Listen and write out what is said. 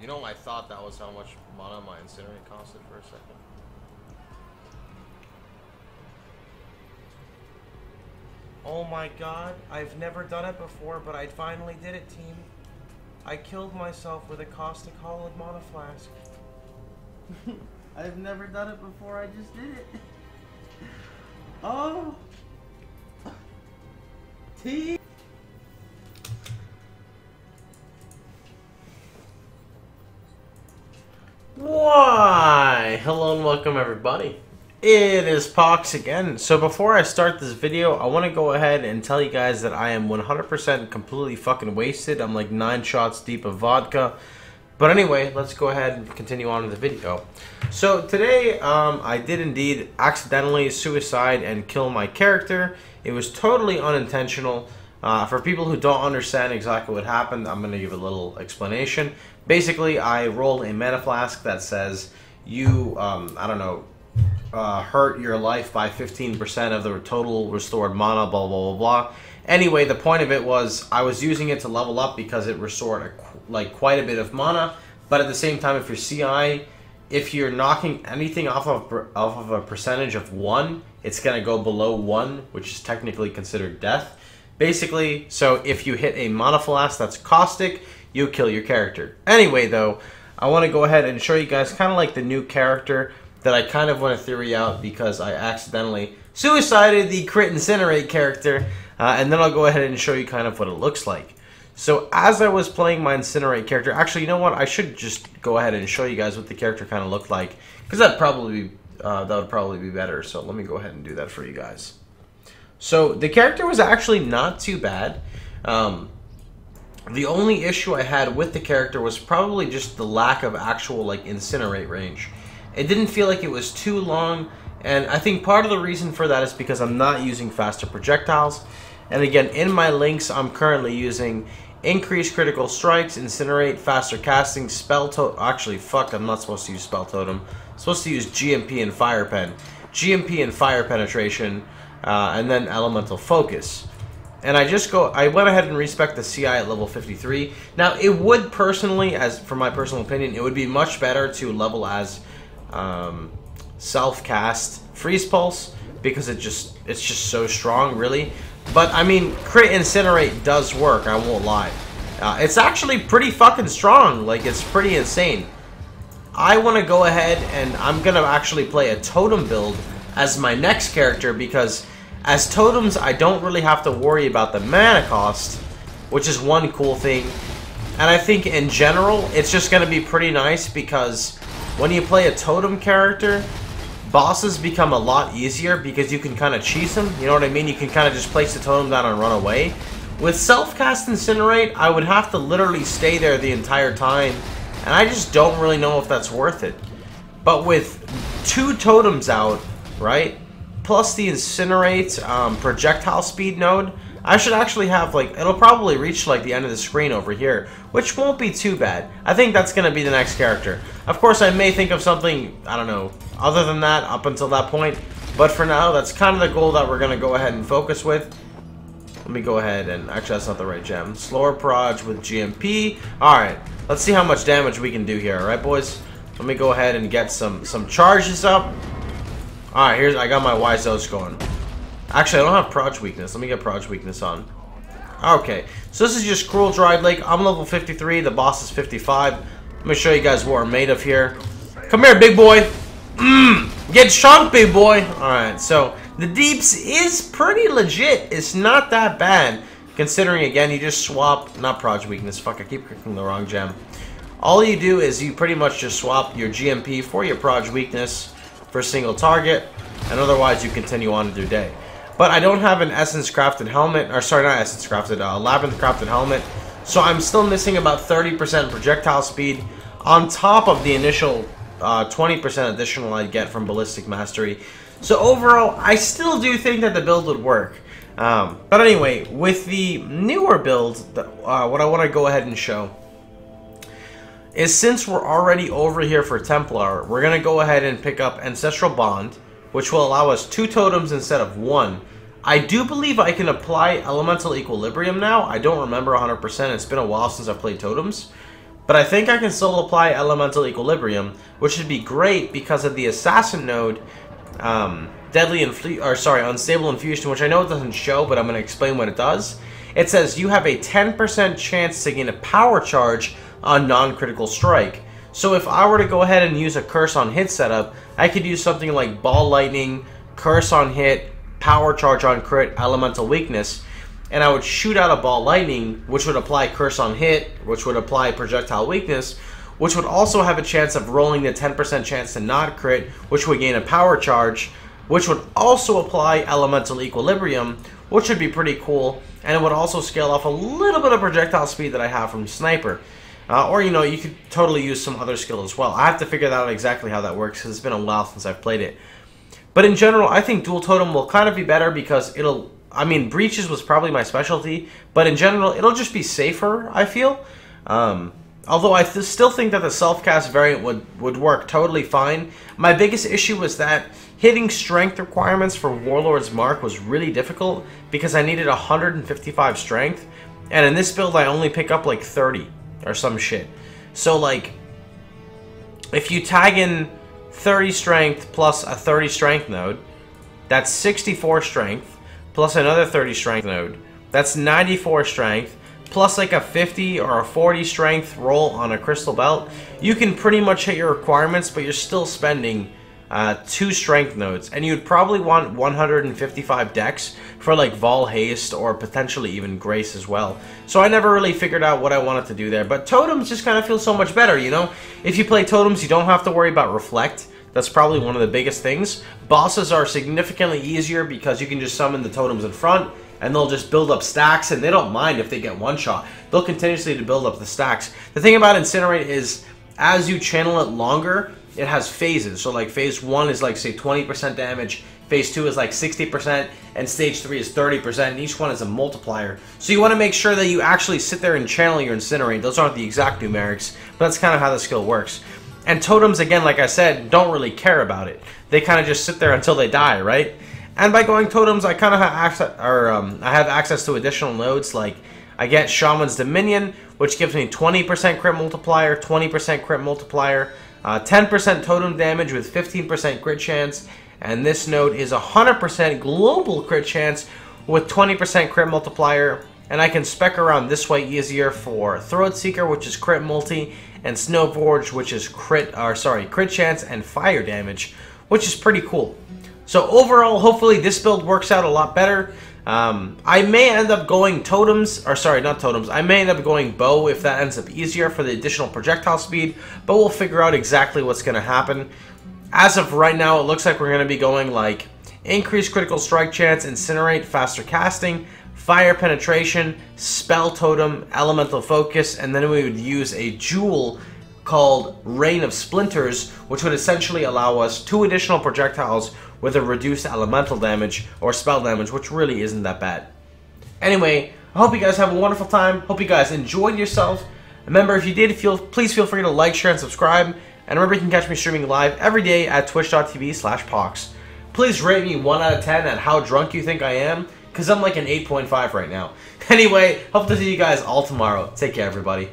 You know, I thought that was how much mana my Incinerate costed for a second. Oh my god, I've never done it before, but I finally did it, team. I killed myself with a Caustic Hollow Mana Flask. I've never done it before, I just did it. Oh! Team! Why? Hello and welcome everybody. It is Pohx again. So before I start this video, I want to go ahead and tell you guys that I am 100% completely fucking wasted. I'm like 9 shots deep of vodka. But anyway, let's go ahead and continue on with the video. So today, um, I did indeed accidentally suicide and kill my character. It was totally unintentional. Uh, for people who don't understand exactly what happened, I'm going to give a little explanation. Basically, I rolled a mana flask that says you, um, I don't know, uh, hurt your life by 15% of the total restored mana, blah, blah, blah, blah. Anyway, the point of it was I was using it to level up because it restored a, like quite a bit of mana, but at the same time, if your CI, if you're knocking anything off of off of a percentage of one, it's gonna go below one, which is technically considered death. Basically, so if you hit a mana flask that's caustic, you kill your character. Anyway, though, I want to go ahead and show you guys kind of like the new character that I kind of want to theory out because I accidentally suicided the crit incinerate character, uh, and then I'll go ahead and show you kind of what it looks like. So as I was playing my incinerate character, actually, you know what? I should just go ahead and show you guys what the character kind of looked like because that probably uh, that would probably be better. So let me go ahead and do that for you guys. So the character was actually not too bad. Um, the only issue I had with the character was probably just the lack of actual like incinerate range. It didn't feel like it was too long, and I think part of the reason for that is because I'm not using faster projectiles. And again, in my links, I'm currently using increased critical strikes, incinerate, faster casting, spell totem. Actually, fuck, I'm not supposed to use spell totem. I'm supposed to use GMP and fire pen. GMP and fire penetration uh, and then elemental focus. And I just go, I went ahead and respec the CI at level 53. Now, it would personally, as for my personal opinion, it would be much better to level as um, self-cast Freeze Pulse because it just, it's just so strong, really. But, I mean, Crit Incinerate does work, I won't lie. Uh, it's actually pretty fucking strong, like, it's pretty insane. I want to go ahead and I'm going to actually play a Totem build as my next character because as totems I don't really have to worry about the mana cost which is one cool thing. And I think in general it's just going to be pretty nice because when you play a totem character bosses become a lot easier because you can kind of cheese them. You know what I mean? You can kind of just place the totem down and run away. With self-cast incinerate I would have to literally stay there the entire time and I just don't really know if that's worth it. But with two totems out right? Plus the Incinerate um, projectile speed node. I should actually have, like, it'll probably reach, like, the end of the screen over here, which won't be too bad. I think that's to be the next character. Of course, I may think of something, I don't know, other than that up until that point, but for now, that's kind of the goal that we're to go ahead and focus with. Let me go ahead and, actually, that's not the right gem. Slower Proj with GMP. Alright, let's see how much damage we can do here, alright, boys? Let me go ahead and get some, some charges up. Alright, here's I got my Wise going. Actually, I don't have Proj Weakness. Let me get Proj Weakness on. Okay, so this is just Cruel Dried Lake. I'm level 53. The boss is 55. Let me show you guys what I'm made of here. Come here, big boy. Mmm, get shunked, big boy. Alright, so the Deeps is pretty legit. It's not that bad. Considering, again, you just swap... Not Proj Weakness. Fuck, I keep clicking the wrong gem. All you do is you pretty much just swap your GMP for your Proj Weakness for a single target, and otherwise you continue on with your day. But I don't have an Essence Crafted helmet, or sorry, not Essence Crafted, uh, Labyrinth Crafted helmet, so I'm still missing about 30% projectile speed on top of the initial 20% uh, additional I'd get from Ballistic Mastery. So overall, I still do think that the build would work. Um, but anyway, with the newer build, uh, what I want to go ahead and show is since we're already over here for Templar, we're going to go ahead and pick up Ancestral Bond, which will allow us two totems instead of one. I do believe I can apply Elemental Equilibrium now. I don't remember 100%. It's been a while since I've played totems. But I think I can still apply Elemental Equilibrium, which would be great because of the Assassin node, um, Deadly Influ- or sorry, Unstable Infusion, which I know it doesn't show, but I'm going to explain what it does. It says you have a 10% chance to gain a power charge on non-critical strike. So if I were to go ahead and use a Curse on Hit setup, I could use something like Ball Lightning, Curse on Hit, Power Charge on Crit, Elemental Weakness, and I would shoot out a Ball Lightning, which would apply Curse on Hit, which would apply Projectile Weakness, which would also have a chance of rolling the 10% chance to not crit, which would gain a Power Charge, which would also apply Elemental Equilibrium, which would be pretty cool, and it would also scale off a little bit of projectile speed that I have from Sniper. Uh, or, you know, you could totally use some other skill as well. I have to figure out exactly how that works because it's been a while since I've played it. But in general, I think Dual Totem will kind of be better because it'll... I mean, Breaches was probably my specialty, but in general, it'll just be safer, I feel. Um, although I th still think that the self-cast variant would, would work totally fine. My biggest issue was that hitting strength requirements for Warlord's Mark was really difficult because I needed 155 strength, and in this build I only pick up like 30 or some shit. So like, if you tag in 30 strength plus a 30 strength node, that's 64 strength, plus another 30 strength node, that's 94 strength, plus like a 50 or a 40 strength roll on a crystal belt, you can pretty much hit your requirements, but you're still spending uh, two strength nodes, and you'd probably want 155 dex for like Vaal Haste or potentially even Grace as well. So I never really figured out what I wanted to do there, but Totems just kind of feel so much better, you know? If you play Totems, you don't have to worry about Reflect. That's probably one of the biggest things. Bosses are significantly easier because you can just summon the Totems in front, and they'll just build up stacks, and they don't mind if they get one shot. They'll continuously to build up the stacks. The thing about Incinerate is, as you channel it longer, it has phases. So like phase one is like say 20% damage, phase two is like 60%, and stage three is 30%, and each one is a multiplier. So you want to make sure that you actually sit there and channel your incinerate. Those aren't the exact numerics, but that's kind of how the skill works. And totems, again, like I said, don't really care about it. They kind of just sit there until they die, right? And by going totems, I kind of have access, or um, I have access to additional nodes. Like I get Shaman's Dominion, which gives me 20% crit multiplier, 20% crit multiplier. 10% uh, totem damage with 15% crit chance, and this node is 100% global crit chance with 20% crit multiplier, and I can spec around this way easier for Throatseeker, which is crit multi, and Snowforge, which is crit, or sorry, crit chance and fire damage, which is pretty cool. So overall, hopefully this build works out a lot better. Um, I may end up going totems, or sorry, not totems. I may end up going bow if that ends up easier for the additional projectile speed, but we'll figure out exactly what's going to happen. As of right now, it looks like we're going to be going like increased critical strike chance, incinerate, faster casting, fire penetration, spell totem, elemental focus, and then we would use a jewel called Rain of Splinters, which would essentially allow us two additional projectiles with a reduced elemental damage or spell damage, which really isn't that bad. Anyway, I hope you guys have a wonderful time. Hope you guys enjoyed yourself. Remember, if you did, feel please feel free to like, share, and subscribe. And remember, you can catch me streaming live every day at twitch.tv slash pohx. Please rate me 1 out of 10 at how drunk you think I am, because I'm like an 8.5 right now. Anyway, hope to see you guys all tomorrow. Take care, everybody.